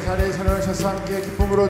하나님께서 하늘에 선언하셔서 함께 기쁨으로